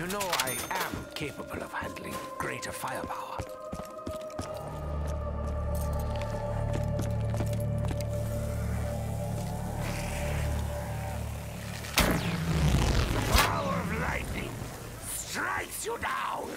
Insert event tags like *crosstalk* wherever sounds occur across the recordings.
You know I am capable of handling greater firepower. Power of lightning strikes you down!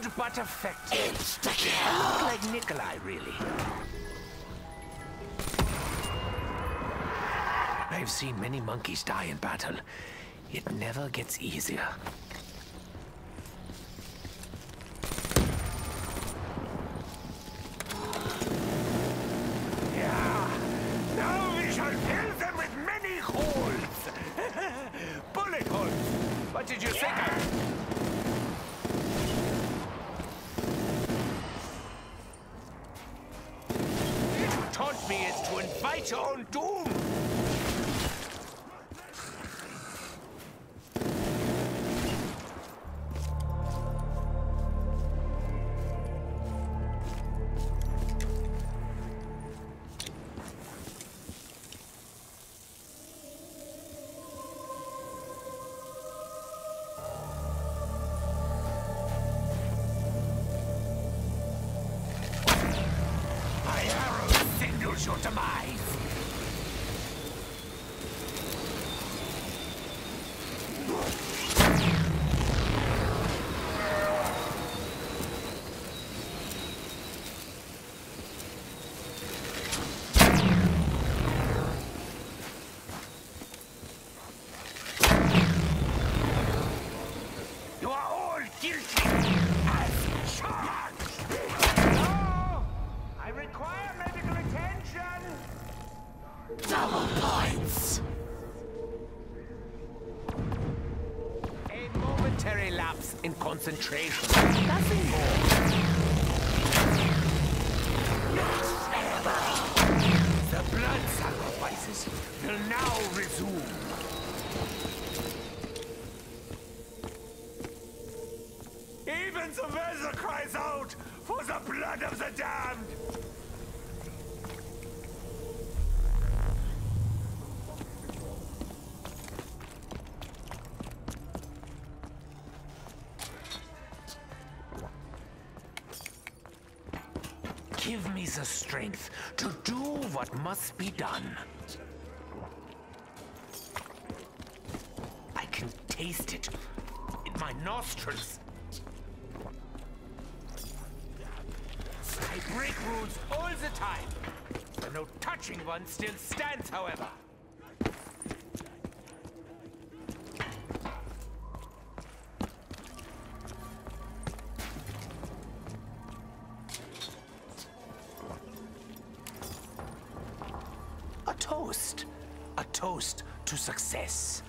Crude but effective. Look like Nikolai, really. I've seen many monkeys die in battle. It never gets easier. Yeah. Now we shall fill them with many holes. *laughs* Bullet holes. What did you think of? Concentration. Give me the strength to do what must be done. I can taste it in my nostrils. I break rules all the time. The no touching one still stands, however. Toast. A toast to success.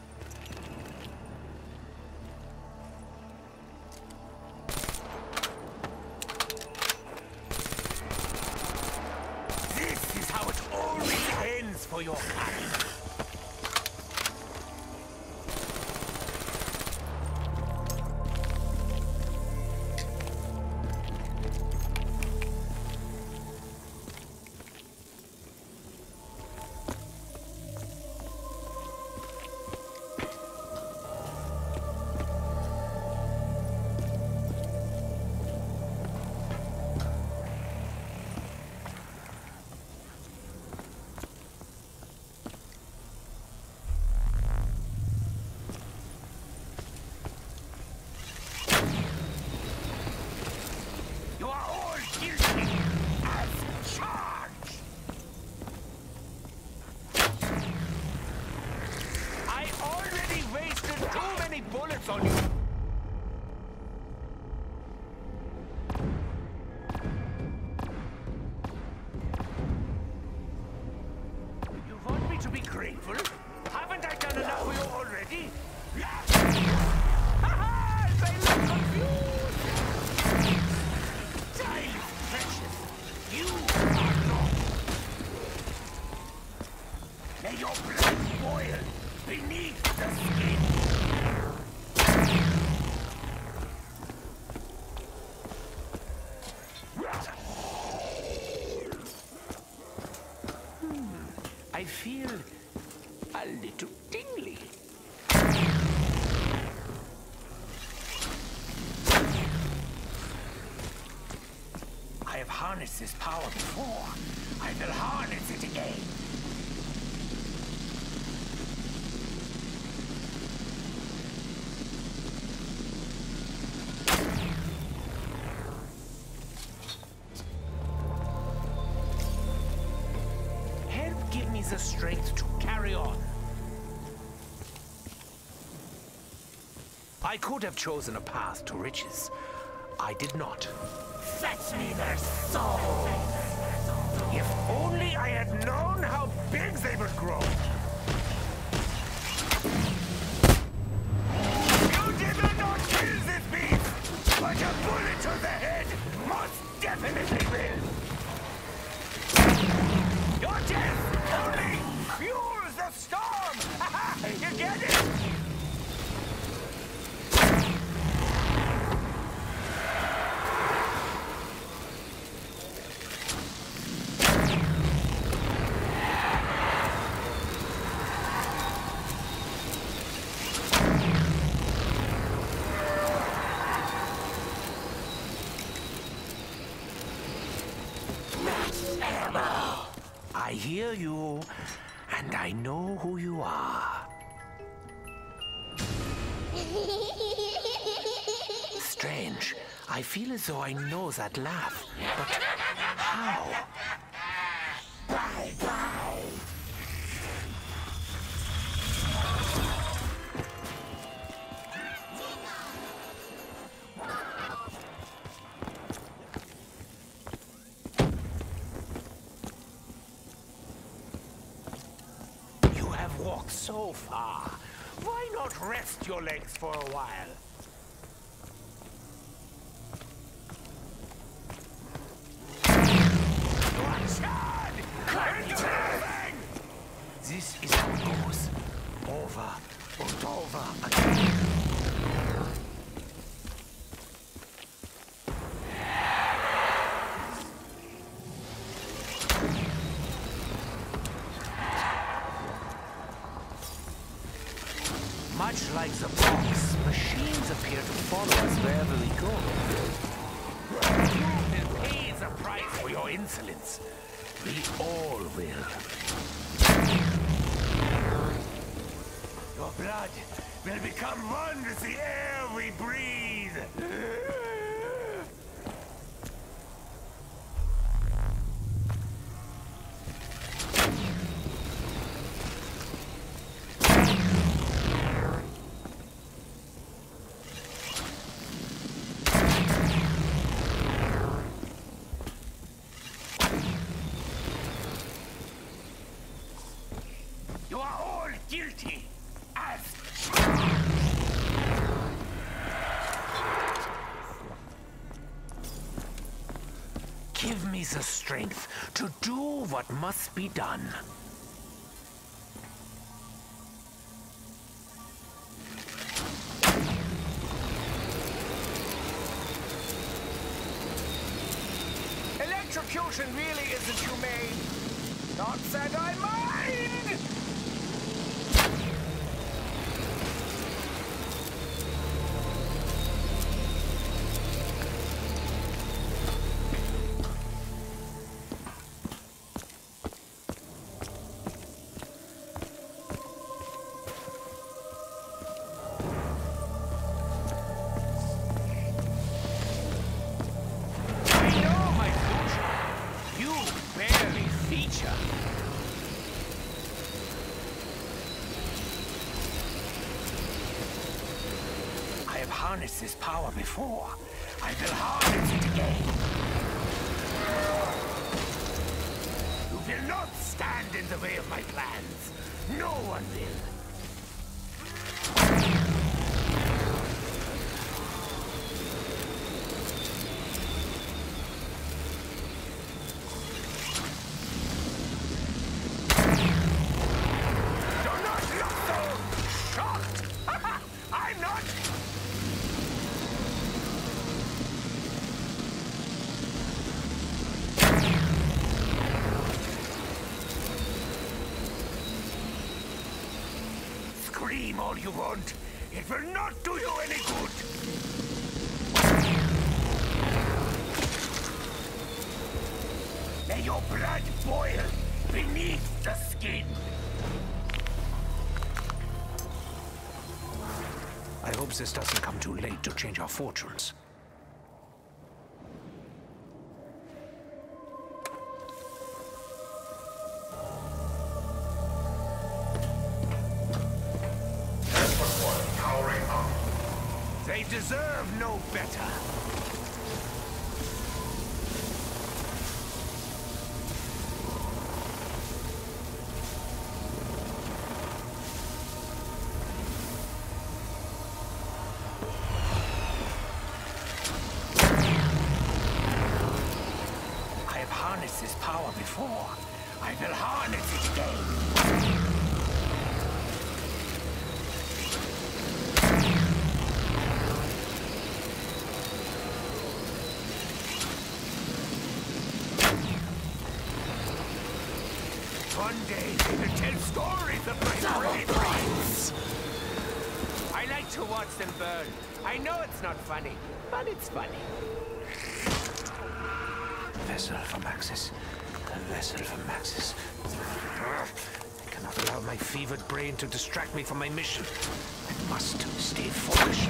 To be grateful? Haven't I done enough for you already? They. You are not. Your blood boil beneath the skin. I feel a little tingly. I have harnessed this power before. I will harness it again. Give me the strength to carry on. I could have chosen a path to riches. I did not. Fetch me their souls! If only I had known how big they would grow! You did not kill this beast! But a bullet to the head most definitely I hear you, and I know who you are. *laughs* Strange. I feel as though I know that laugh, but how? So far. Why not rest your legs for a while? Watchad! Anything! This is how it goes. Over and over again. Much like the box, machines appear to follow us wherever we go. You will pay the price for your insolence. We all will. Your blood will become one with the air we breathe. You are all guilty as Give me the strength to do what must be done. Electrocution really isn't humane. Not that I mind! Feature. I have harnessed this power before. I will harness it again. You will not stand in the way of my plans. No one will. You're not look so shocked! I'm not! Scream all you want. It will not do you any good. May your blood boil beneath the skin. I hope this doesn't come too late to change our fortunes. Deserve no better. One day they tell stories of my bravery. I like to watch them burn. I know it's not funny, but it's funny. Vessel for Maxis. A vessel for Maxis. I cannot allow my fevered brain to distract me from my mission. I must stay focused.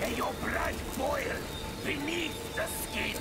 May your blood boil beneath the skin.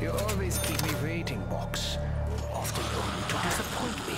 You always keep me waiting, Box. Often only to disappoint me.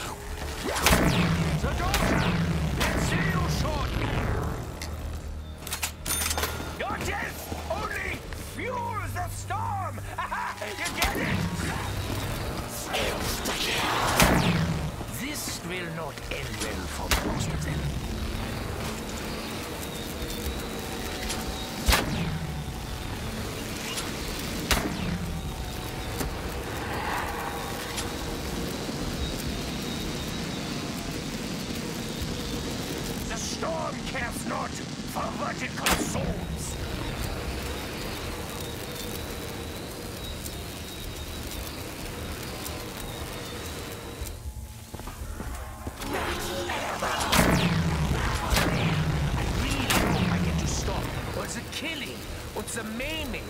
The maiming.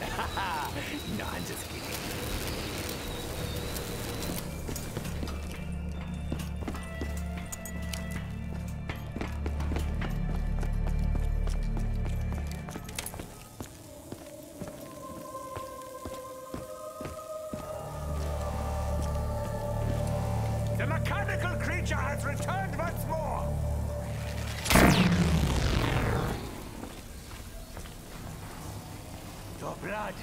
*laughs* no, I'm just kidding. The mechanical creature has returned once more! Blood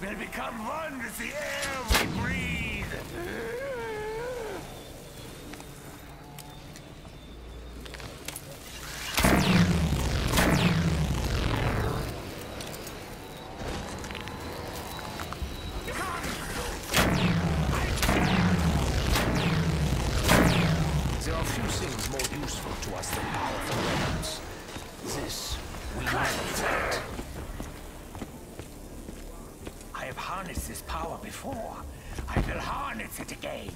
will become one with the air we breathe! Before. I will harness it again.